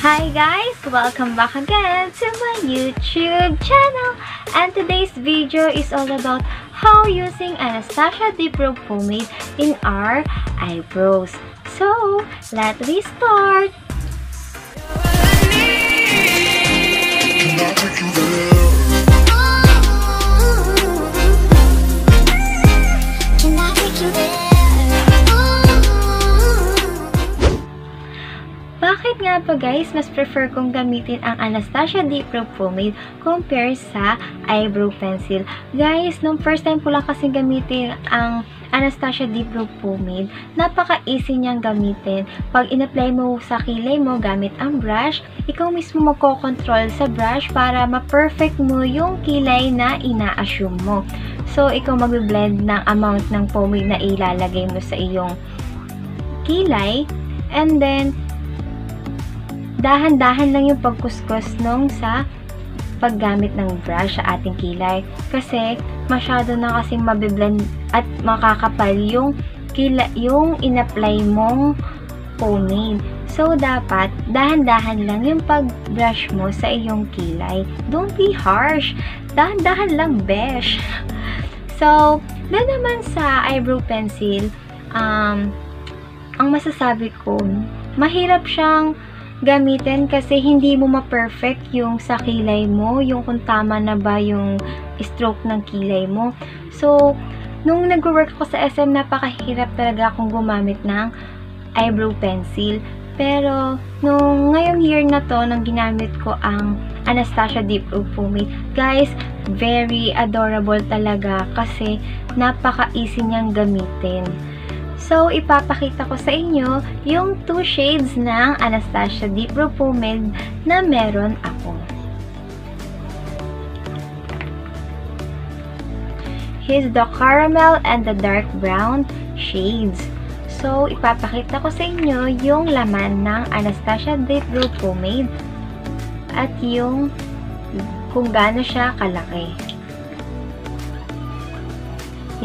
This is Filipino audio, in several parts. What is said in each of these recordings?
Hi guys! Welcome back again to my YouTube channel! And today's video is all about how using Anastasia Deep Brow Pomade in our eyebrows. So, let me start! Nga pa guys, mas prefer kong gamitin ang Anastasia Deep Brow Pomade compare sa eyebrow pencil. Guys, nung first time ko lang kasi gamitin ang Anastasia Deep Brow Pomade, napaka-easy niyang gamitin. Pag in-apply mo sa kilay mo gamit ang brush, ikaw mismo magko-control sa brush para ma-perfect mo yung kilay na ina-assume mo. So, ikaw mag-blend ng amount ng pomade na ilalagay mo sa iyong kilay. And then, dahan-dahan lang yung pagkuskus nung sa paggamit ng brush sa ating kilay. Kasi, masyado na kasing mabiblend at makakapal yung, kila, yung in-apply mong pomade. So, dapat, dahan-dahan lang yung pag-brush mo sa iyong kilay. Don't be harsh. Dahan-dahan lang, besh. So, doon naman sa eyebrow pencil, um, ang masasabi ko, mahirap siyang gamitin kasi hindi mo ma-perfect yung sa kilay mo, yung kung tama na ba yung stroke ng kilay mo. So, nung nag-work ako sa SM, napakahirap talaga akong gumamit ng eyebrow pencil. Pero, nung ngayong year na to, nang ginamit ko ang Anastasia Deep Brow Pomade, guys, very adorable talaga kasi napaka-easy niyang gamitin. So, ipapakita ko sa inyo yung two shades ng Anastasia Deep Brow Pomade na meron ako. Here's the caramel and the dark brown shades. So, ipapakita ko sa inyo yung laman ng Anastasia Deep Brow Pomade at yung kung gaano siya kalaki.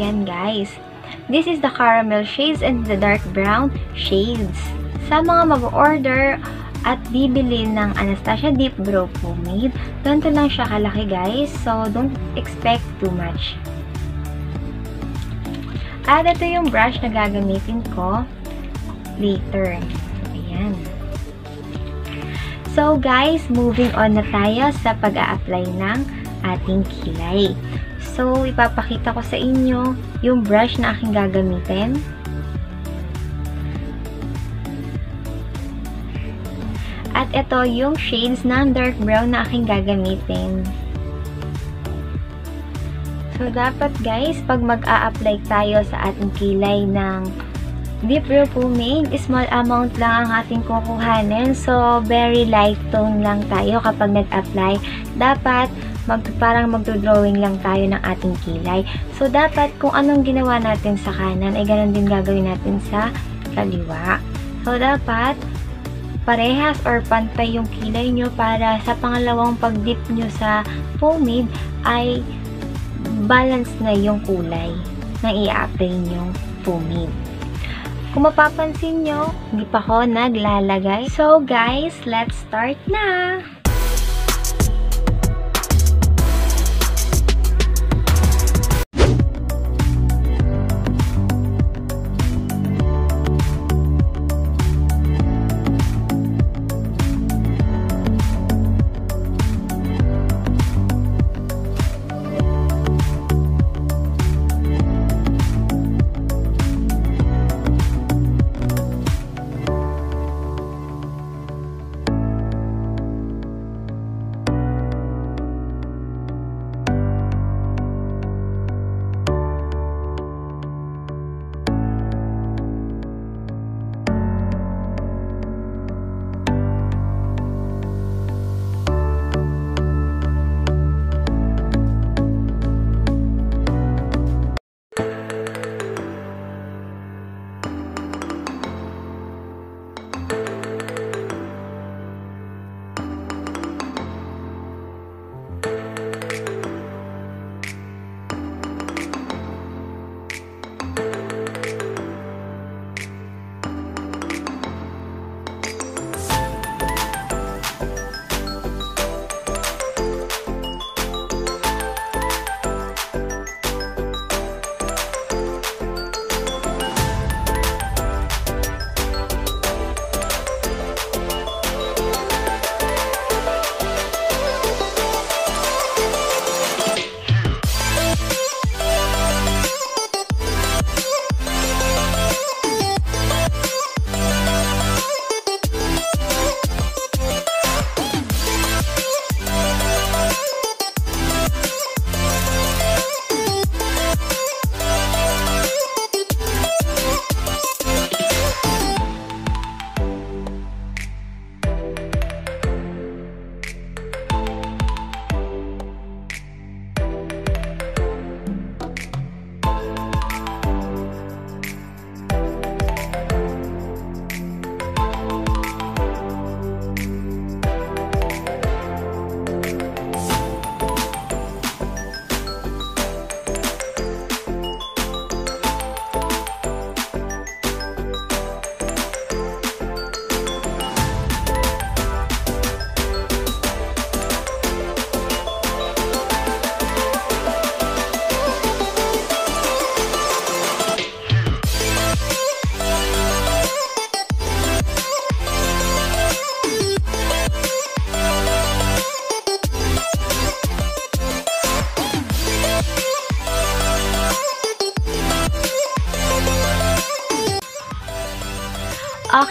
Yan guys. This is the caramel shades and the dark brown shades. Sa mga mag-order at bibili ng Anastasia Deep Brow Pomade, ganito lang siya kalaki guys. So, don't expect too much. At ito yung brush na gagamitin ko later. Ayan. So, guys, moving on na tayo sa pag-a-apply ng ating kilay. So, ipapakita ko sa inyo yung brush na aking gagamitin. At ito yung shades ng dark brown na aking gagamitin. So, dapat guys, pag mag-a-apply tayo sa ating kilay ng deep brow pomade, small amount lang ang ating kukuhanin. So, very light tone lang tayo kapag nag-apply. Dapat, mag, parang magdo-drawing lang tayo ng ating kilay. So, dapat kung anong ginawa natin sa kanan, ay ganun din gagawin natin sa kaliwa. So, dapat parehas or pantay yung kilay nyo para sa pangalawang pag-dip nyo sa pomade ay balance na yung kulay ng i-apply nyo pomade. Kung mapapansin nyo, hindi pa ako naglalagay. So, guys, let's start na!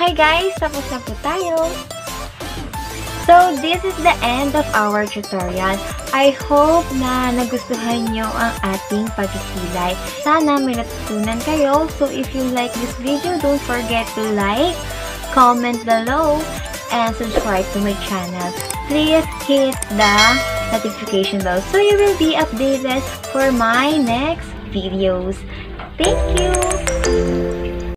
Okay guys, tapos na po tayo. So, this is the end of our tutorial. I hope na nagustuhan nyo ang ating pagkikilay. Sana may natutunan kayo. So, if you like this video, don't forget to like, comment below, and subscribe to my channel. Please hit the notification bell so you will be updated for my next videos. Thank you!